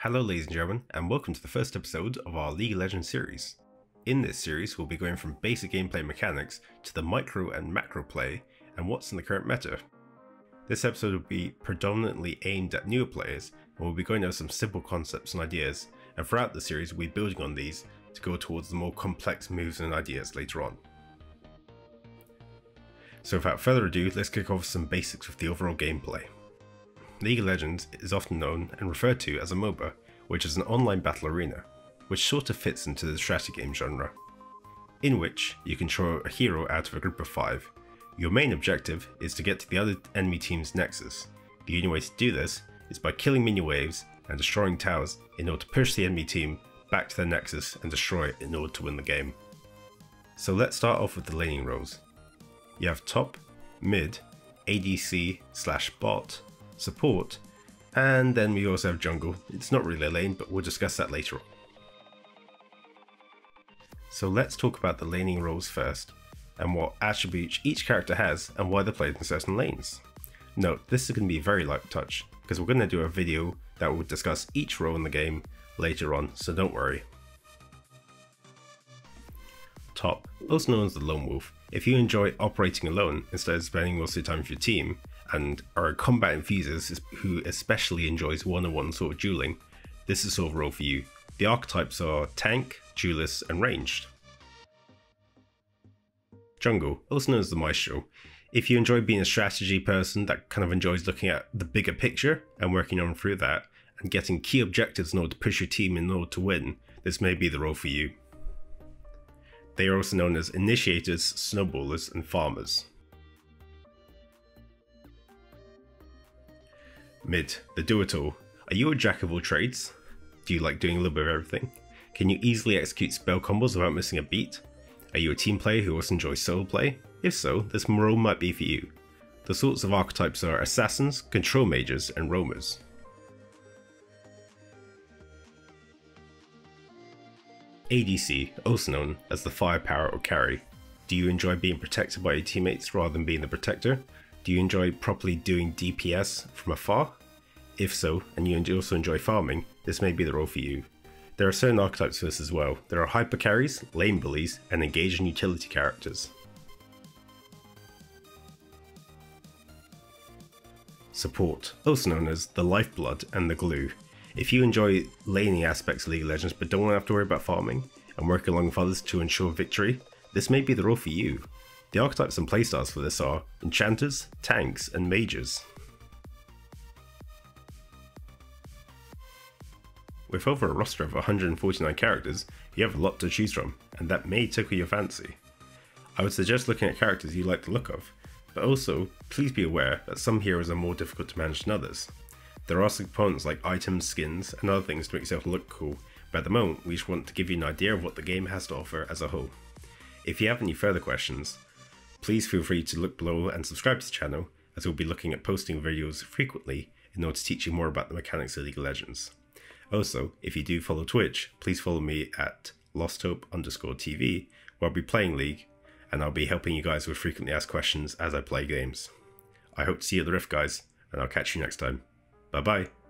Hello ladies and gentlemen, and welcome to the first episode of our League of Legends series. In this series, we'll be going from basic gameplay mechanics to the micro and macro play and what's in the current meta. This episode will be predominantly aimed at newer players, and we'll be going over some simple concepts and ideas, and throughout the series we'll be building on these to go towards the more complex moves and ideas later on. So without further ado, let's kick off some basics of the overall gameplay. League of Legends is often known and referred to as a MOBA, which is an online battle arena, which sort of fits into the strategy game genre, in which you control a hero out of a group of 5. Your main objective is to get to the other enemy team's nexus. The only way to do this is by killing minion waves and destroying towers in order to push the enemy team back to their nexus and destroy it in order to win the game. So let's start off with the laning roles. You have top, mid, ADC slash bot, support, and then we also have jungle. It's not really a lane, but we'll discuss that later on. So let's talk about the laning roles first, and what attributes each character has and why they're played in certain lanes. Note, this is going to be very light touch, because we're going to do a video that will discuss each role in the game later on, so don't worry. Top, also known as the Lone Wolf. If you enjoy operating alone instead of spending most of your time with your team, and are combat enthusiast who especially enjoys one-on-one sort of dueling, this is role for you. The archetypes are tank, duelist, and ranged. Jungle, also known as the Maestro. If you enjoy being a strategy person that kind of enjoys looking at the bigger picture and working on through that, and getting key objectives in order to push your team in order to win, this may be the role for you. They are also known as initiators, snowballers, and farmers. Mid, the do-it-all. Are you a jack of all trades? Do you like doing a little bit of everything? Can you easily execute spell combos without missing a beat? Are you a team player who also enjoys solo play? If so, this role might be for you. The sorts of archetypes are assassins, control mages, and roamers. ADC, also known as the firepower or carry. Do you enjoy being protected by your teammates rather than being the protector? Do you enjoy properly doing DPS from afar? If so, and you also enjoy farming, this may be the role for you. There are certain archetypes for this as well. There are hyper carries, lane bullies, and engaging utility characters. Support, also known as the lifeblood and the glue. If you enjoy laning aspects of League of Legends but don't want to have to worry about farming, and work along with others to ensure victory, this may be the role for you. The archetypes and playstyles for this are enchanters, tanks, and mages. With over a roster of 149 characters, you have a lot to choose from, and that may tickle your fancy. I would suggest looking at characters you like the look of, but also, please be aware that some heroes are more difficult to manage than others. There are components like items, skins, and other things to make yourself look cool, but at the moment we just want to give you an idea of what the game has to offer as a whole. If you have any further questions, Please feel free to look below and subscribe to the channel as we'll be looking at posting videos frequently in order to teach you more about the mechanics of League of Legends. Also, if you do follow Twitch, please follow me at losthope underscore TV where I'll be playing League and I'll be helping you guys with frequently asked questions as I play games. I hope to see you at the Rift guys and I'll catch you next time. Bye bye.